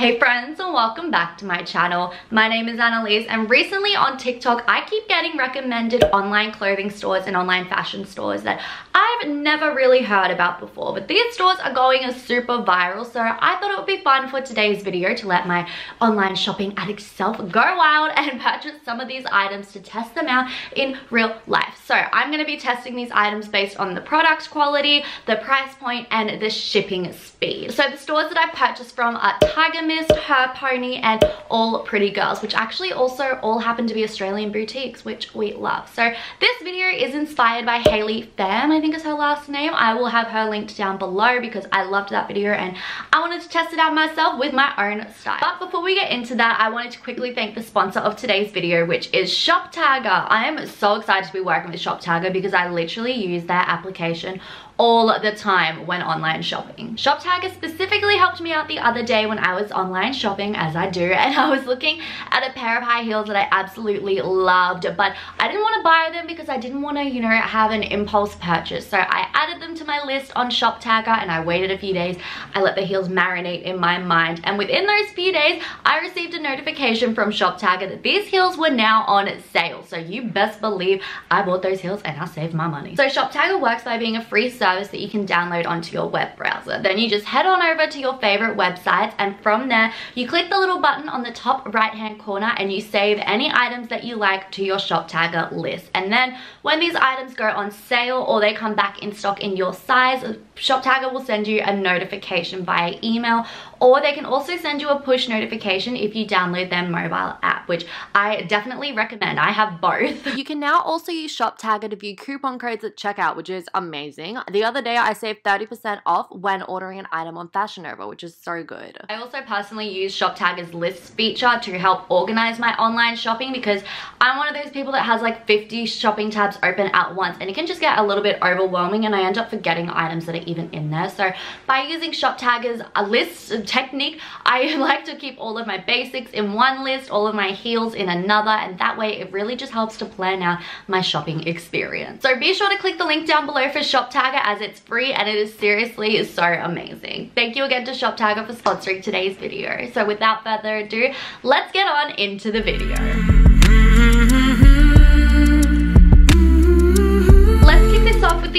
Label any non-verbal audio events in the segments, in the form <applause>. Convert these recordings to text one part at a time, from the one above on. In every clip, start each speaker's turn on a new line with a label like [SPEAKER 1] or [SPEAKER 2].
[SPEAKER 1] Hey friends and welcome back to my channel. My name is Annalise and recently on TikTok I keep getting recommended online clothing stores and online fashion stores that I've never really heard about before but these stores are going super viral so I thought it would be fun for today's video to let my online shopping addict self go wild and <laughs> purchase some of these items to test them out in real life. So I'm going to be testing these items based on the product quality, the price point and the shipping speed. So the stores that I've purchased from are Tiger Mist, Her Pony, and All Pretty Girls, which actually also all happen to be Australian boutiques, which we love. So this video is inspired by Hayley Pham, I think is her last name. I will have her linked down below because I loved that video and I wanted to test it out myself with my own style. But before we get into that, I wanted to quickly thank the sponsor of today's video, which is Shoptagr. I am so excited to be working with Shoptagr because I literally use their application all the time when online shopping. Shoptagr specifically helped me out the other day when I was online shopping, as I do, <laughs> and I was looking at a pair of high heels that I absolutely loved, but I didn't want to buy them because I didn't want to, you know, have an impulse purchase. So I added them to my list on Shoptagr and I waited a few days. I let the heels marinate in my mind, and within those few days, I received a notification from Shoptagr that these heels were now on sale. So you best believe I bought those heels and I saved my money. So Shoptagr works by being a free service service that you can download onto your web browser. Then you just head on over to your favorite websites and from there you click the little button on the top right hand corner and you save any items that you like to your Shoptagr list. And then when these items go on sale or they come back in stock in your size, Shoptagr will send you a notification via email or they can also send you a push notification if you download their mobile app, which I definitely recommend. I have both.
[SPEAKER 2] You can now also use Shoptagr to view coupon codes at checkout, which is amazing. The other day, I saved 30% off when ordering an item on Fashion Nova, which is so good.
[SPEAKER 1] I also personally use Shoptagr's lists feature to help organize my online shopping because I'm one of those people that has like 50 shopping tabs open at once and it can just get a little bit overwhelming and I end up forgetting items that are even in there. So by using Shoptagr's a list technique, I <laughs> like to keep all of my basics in one list, all of my heels in another, and that way it really just helps to plan out my shopping experience. So be sure to click the link down below for Shoptagr as it's free and it is seriously so amazing. Thank you again to shop Shoptagr for sponsoring today's video. So without further ado, let's get on into the video.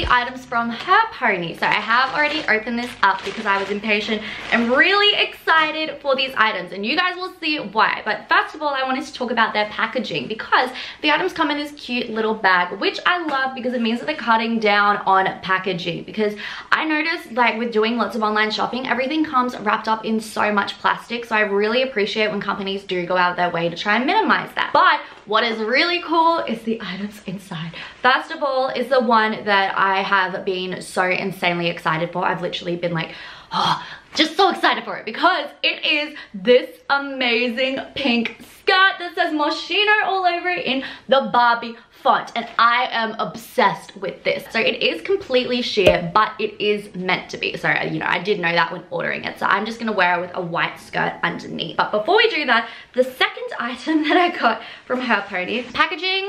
[SPEAKER 1] The items from Her Pony. So I have already opened this up because I was impatient and really excited for these items. And you guys will see why. But first of all, I wanted to talk about their packaging because the items come in this cute little bag, which I love because it means that they're cutting down on packaging. Because I noticed like with doing lots of online shopping, everything comes wrapped up in so much plastic. So I really appreciate when companies do go out of their way to try and minimize that. But what is really cool is the items inside. First of all is the one that I have been so insanely excited for. I've literally been like, oh, just so excited for it because it is this amazing pink skirt that says Moschino all over it in the Barbie font and I am obsessed with this. So it is completely sheer, but it is meant to be. So, you know, I did know that when ordering it. So I'm just gonna wear it with a white skirt underneath. But before we do that, the second item <laughs> that I got from Her Pony, packaging,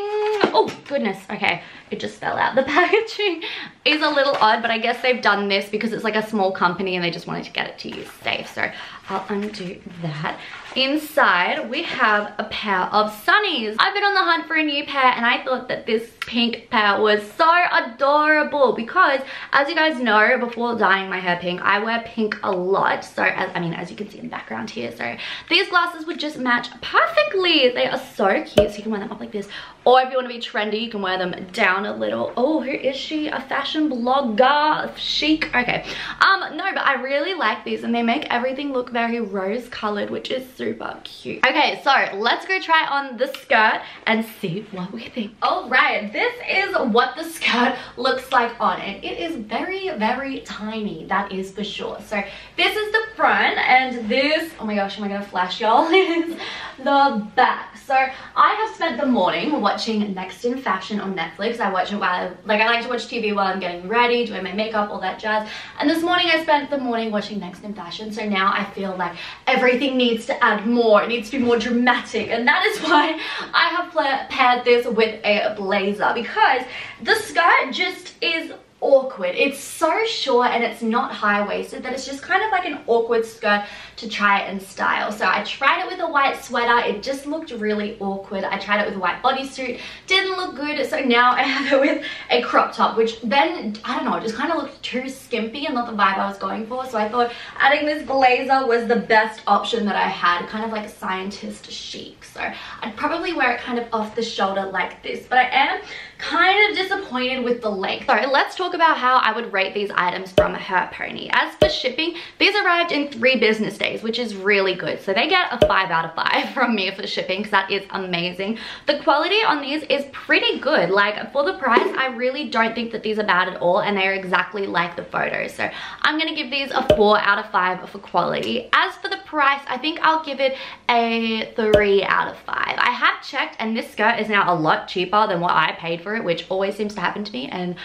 [SPEAKER 1] oh goodness, okay, it just fell out. The <laughs> packaging is a little odd, but I guess they've done this because it's like a small company and they just wanted to get it to you safe. So I'll undo that. Inside, we have a pair of sunnies. I've been on the hunt for a new pair and I thought that this pink pair was so adorable because as you guys know, before dyeing my hair pink, I wear pink a lot. So, as, I mean, as you can see in the background here. So these glasses would just match perfectly. They are so cute. So you can wear them up like this. Or if you want to be trendy, you can wear them down a little. Oh, who is she? A fashion blogger? Chic? Okay. Um, no, but I really like these and they make everything look very rose colored, which is super cute. Okay, so let's go try on the skirt and see what we think. All right, this is what the skirt looks like on and it is very, very tiny, that is for sure. So this is the front and this, oh my gosh, am I gonna flash y'all, <laughs> is the back. So I have spent the morning watching Next in Fashion on Netflix. I watch it while, like I like to watch TV while I'm getting ready, doing my makeup, all that jazz. And this morning I spent the morning watching Next in Fashion. So now I feel like everything needs to add more. It needs to be more dramatic. And that is <laughs> why I have paired this with a blazer because the skirt just is awkward. It's so short and it's not high-waisted that it's just kind of like an awkward skirt to try and style. So I tried it with a white sweater. It just looked really awkward. I tried it with a white bodysuit. Didn't look good. So now I have it with a crop top, which then, I don't know, just kind of looked too skimpy and not the vibe I was going for. So I thought adding this blazer was the best option that I had, kind of like a scientist chic. So I'd probably wear it kind of off the shoulder like this. But I am kind of disappointed with the length. So let's talk about how I would rate these items from Her Pony. As for shipping, these arrived in three business days, which is really good. So they get a five out of five <laughs> from me for shipping because that is amazing. The quality on these is pretty good. Like for the price, I really don't think that these are bad at all and they're exactly like the photos. So I'm gonna give these a four out of five for quality. As for the price, I think I'll give it a three out of five. I have checked and this skirt is now a lot cheaper than what I paid for it, which always seems to happen to me and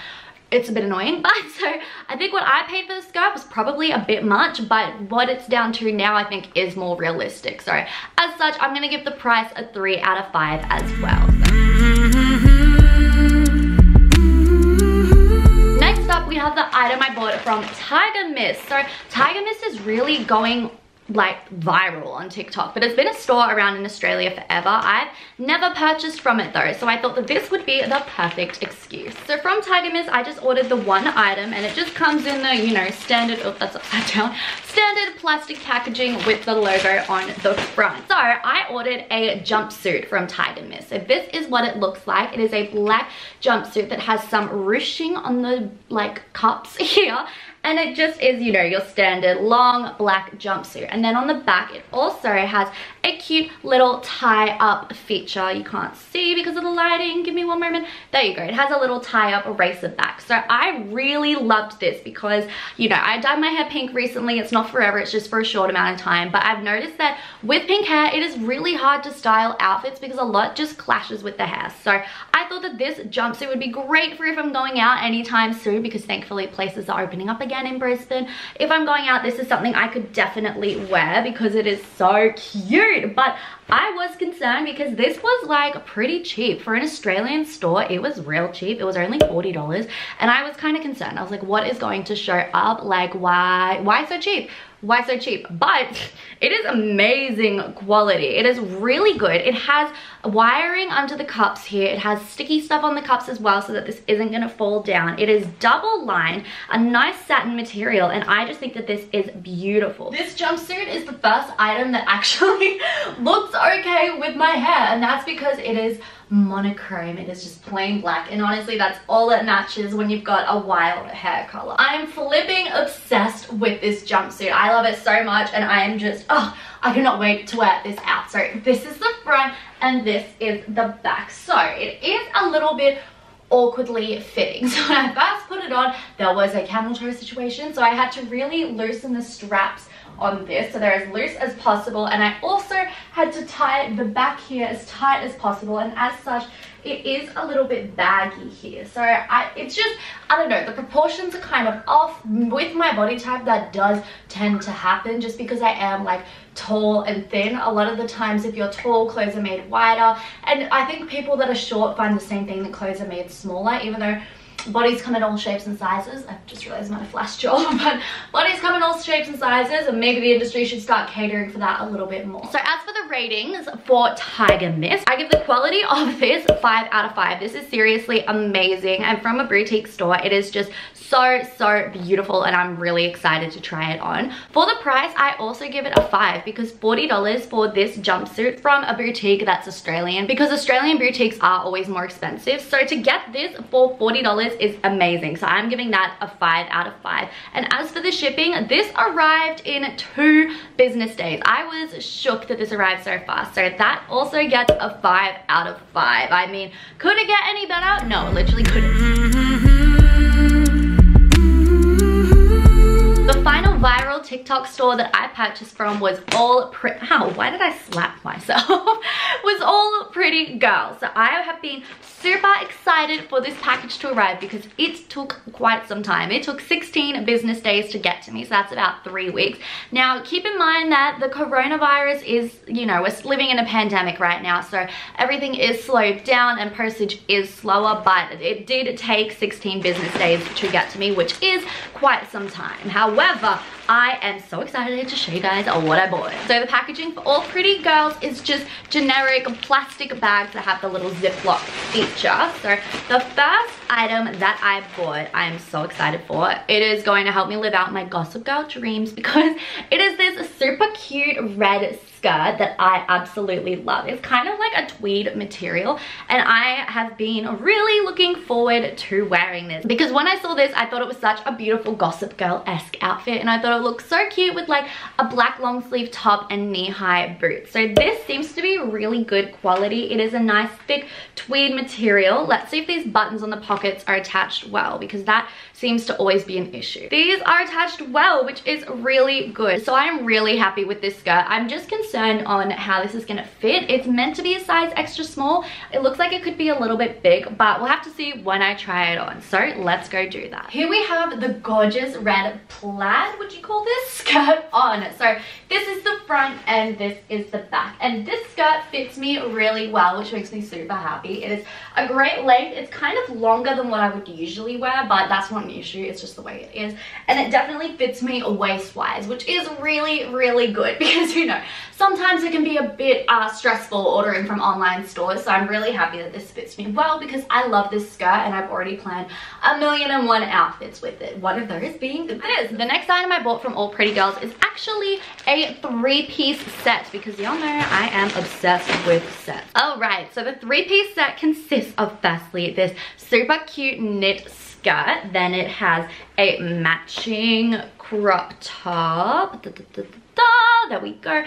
[SPEAKER 1] it's a bit annoying <laughs> but so I think what I paid for the skirt was probably a bit much but what it's down to now I think is more realistic. So as such I'm gonna give the price a 3 out of 5 as well. Next up we have the item I bought from Tiger Mist. So Tiger Mist is really going like viral on TikTok but it's been a store around in Australia forever. I've never purchased from it though so I thought that this would be the perfect excuse. So from Tiger Mist I just ordered the one item and it just comes in the you know standard oh that's upside down standard plastic packaging with the logo on the front. So I ordered a jumpsuit from Tiger Mist so this is what it looks like. It is a black jumpsuit that has some ruching on the like cups <laughs> here and it just is you know your standard long black jumpsuit. And then on the back it also has a cute little tie up feature you can't see because of the lighting. Give me one moment. There you go. It has a little tie up eraser back. So I really loved this because you know I dyed my hair pink recently. It's not forever. It's just for a short amount of time. But I've noticed that with pink hair it is really hard to style outfits because a lot just clashes with the hair. So I thought that this jumpsuit would be great for if I'm going out anytime soon because thankfully places are opening up again again in Brisbane. If I'm going out, this is something I could definitely wear because it is so cute. But I was concerned because this was like pretty cheap. For an Australian store, it was real cheap. It was only $40. And I was kind of concerned. I was like, what is going to show up? Like, why, why so cheap? why so cheap but <laughs> it is amazing quality it is really good it has wiring under the cups here it has sticky stuff on the cups as well so that this isn't going to fall down it is double lined a nice satin material and i just think that this is beautiful this jumpsuit is the first item that actually <laughs> looks okay with my hair and that's because it is monochrome. It is just plain black. And honestly, that's all that matches when you've got a wild hair color. I'm flipping obsessed with this jumpsuit. I love it so much and I am just, oh, I cannot wait to wear this out. So this is the front and this is the back. So it is a little bit awkwardly fitting. <laughs> So when I first put it on, there was a camel toe situation. So I had to really loosen the straps on this. So they're as loose as possible. And I also had to tie the back here as tight as possible. And as such it is a little bit baggy here. So I it's just I don't know the proportions are kind of off with my body type that does tend to happen just because I am like tall and thin. A lot of the times if you're tall clothes are made wider and I think people that are short find the same thing that clothes are made smaller even though bodies come in all shapes and sizes. I just realized I'm at a flash job, <laughs> but bodies come in all shapes and sizes and maybe the industry should start catering for that a little bit more. So as for the ratings for Tiger Mist, I give the quality <laughs> of this 5 out of 5. This is seriously amazing and from a boutique store, it is just so, so beautiful and I'm really excited to try it on. For the price, I also give it a 5 because $40 for this jumpsuit from a boutique that's Australian because Australian boutiques are always more expensive. So to get this for $40 is amazing. So I'm giving that a 5 out of 5. And as for the shipping, this arrived in two business days. I was shook that this arrived so fast. So that also gets a 5 out of 5. I mean, could it get any better? No, literally couldn't. The final viral TikTok store that I purchased from was all pretty, how, why did I slap myself? <laughs> was all pretty girls. So I have been super excited for this package to arrive because it took quite some time. It took 16 business days to get to me, so that's about three weeks. Now, keep in mind that the coronavirus is, you know, we're living in a pandemic right now, so everything is slowed down and postage is slower, but it did take 16 business days to get to me, which is quite some time. However, I am so excited to show you guys what I bought. So the packaging for all pretty girls is just generic plastic bags that have the little Ziploc feature. So the first item that I bought, I am so excited for. It is going to help me live out my Gossip Girl dreams <laughs> because it is this super cute red skirt that I absolutely love. It's kind of like a tweed material and I have been really looking forward to wearing this because when I saw this I thought it was such a beautiful Gossip Girl-esque outfit and I thought it looked so cute with like a black long sleeve top and knee-high boots. So this seems to be really good quality. It is a nice thick tweed material. Let's see if these buttons on the pockets are attached well because that seems to always be an issue. These are attached well, which is really good. So I'm really happy with this skirt. I'm just concerned on how this is gonna fit. It's meant to be a size extra small. It looks like it could be a little bit big, but we'll have to see when I try it on. So let's go do that. Here we have the gorgeous red plaid, would you call this, <laughs> skirt on. So this is the front and this is the back. And this skirt fits me really well, which makes me super happy. It is a great length. It's kind of longer than what I would usually wear, but that's not an issue. It's just the way it is. And it definitely fits me waist-wise, which is really, really good <laughs> because, you know, sometimes it can be a bit uh, stressful ordering from online stores. So I'm really happy that this fits me well because I love this skirt and I've already planned a million and one outfits with it. One of those being this. The next item I bought from All Pretty Girls is actually a three-piece set because y'all know I am obsessed with sets. All right, so the three-piece set consists of firstly this super cute knit skirt. Then it has a matching crop top. Da, da, da, there we go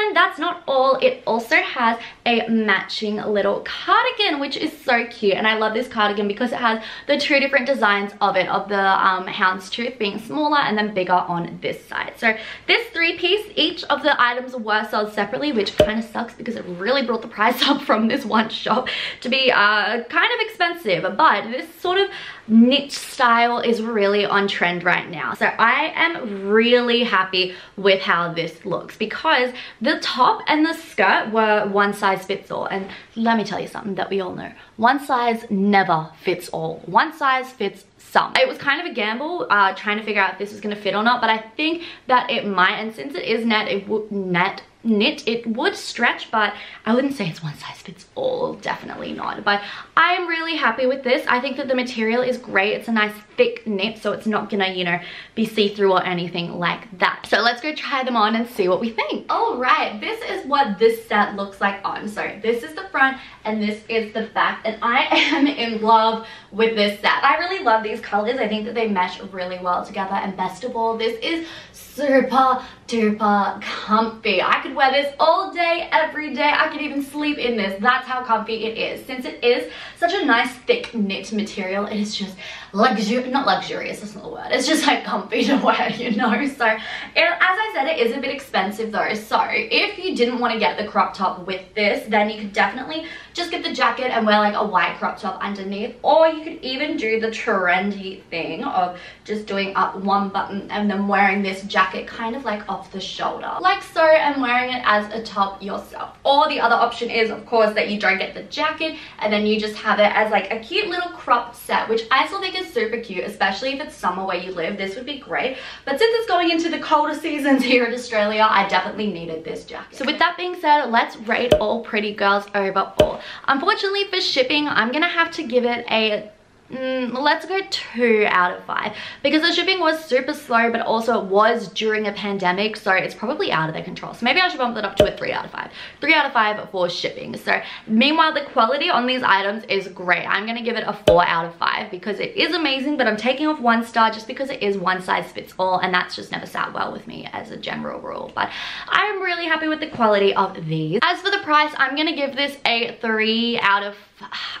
[SPEAKER 1] and that's not all. It also has a matching little cardigan which is so cute. And i love this cardigan because it has the two different designs of it of the um, houndstooth being smaller and then bigger on this side. So this three piece each of the items were sold separately which kind of sucks because it really brought the price <laughs> up from this one shop to be uh, kind of expensive. But this sort of knit style is really on trend right now. So I am really happy with how this looks because the top and the skirt were one size fits all. And let me tell you something that we all know. One size never fits all. One size fits some. It was kind of a gamble uh, trying to figure out if this was going to fit or not, but I think that it might, and since it is net, it would net knit it would stretch but i wouldn't say it's one size fits all definitely not. But i'm really happy with this. I think that the material is great. It's a nice thick knit so it's not gonna you know be see-through or anything like that. So let's go try them on and see what we think. All right this is what this set looks like on. So this is the front and this is the back and i <laughs> am in love with this set. I really love these colors. I think that they mesh really well together. And best of all this is super duper comfy. I could wear this all day, every day. I could even sleep in this. That's how comfy it is. Since it is such a nice thick knit material, it is just luxury, not luxurious, that's not the word. It's just like comfy to <laughs> wear, you know? So it, as I said, it is a bit expensive though. So if you didn't want to get the crop top with this, then you could definitely just get the jacket and wear like a white crop top underneath. Or you could even do the trendy thing of just doing up one button and then wearing this jacket kind of like off the shoulder. Like so, and wearing it as a top yourself. Or the other option is, of course, that you don't get the jacket and then you just have it as like a cute little crop set, which I still think is super cute, especially if it's summer where you live. This would be great. But since it's going into the colder <laughs> seasons here in Australia, I definitely needed this jacket. So with that being said, let's rate all pretty girls overall. Unfortunately for shipping, I'm gonna have to give it a Mm, let's go two out of five. Because the shipping was super slow but also it was during a pandemic so it's probably out of their control. So maybe I should bump that up to a three out of five. Three out of five for shipping. So meanwhile the quality on these items is great. I'm gonna give it a four out of five because it is amazing but I'm taking off one star just because it is one size fits all and that's just never sat well with me as a general rule. But I'm really happy with the quality of these. As for the price I'm gonna give this a three out of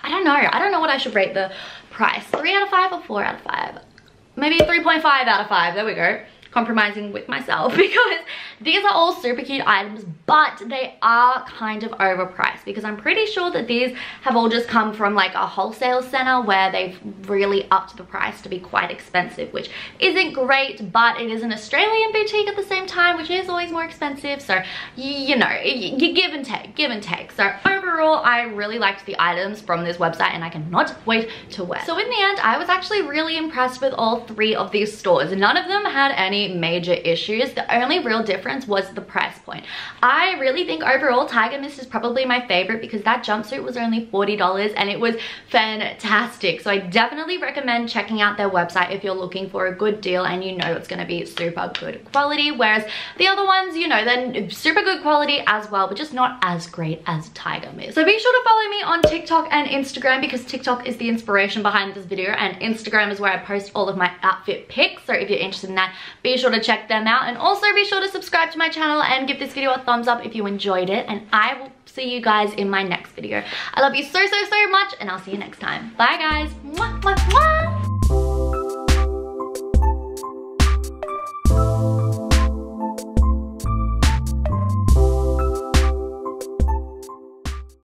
[SPEAKER 1] I don't know. I don't know what I should rate the price. Three out of five or four out of five? Maybe 3.5 out of five, there we go compromising with myself <laughs> because these are all super cute items but they are kind of overpriced because I'm pretty sure that these have all just come from like a wholesale center where they've really upped the price to be quite expensive which isn't great but it is an Australian boutique at the same time which is always more expensive. So you know you give and take give and take. So overall I really liked the items from this website and I cannot wait to wear. So in the end I was actually really impressed with all three of these stores. None of them had any major issues. The only real difference was the price point. I really think overall Tiger Mist is probably my favorite because that jumpsuit was only $40 and it was fantastic. So I definitely recommend checking out their website if you're looking for a good deal and you know it's going to be super good quality. Whereas the other ones, you know, they're super good quality as well, but just not as great as Tiger Mist. So be sure to follow me on TikTok and Instagram because TikTok is the inspiration behind this video and Instagram is where I post all of my outfit pics. So if you're interested in that, be sure to check them out. And also be sure to subscribe to my channel and give this video a thumbs up if you enjoyed it. And I will see you guys in my next video. I love you so, so, so much and I'll see you next time. Bye guys. Mwah, mwah, mwah.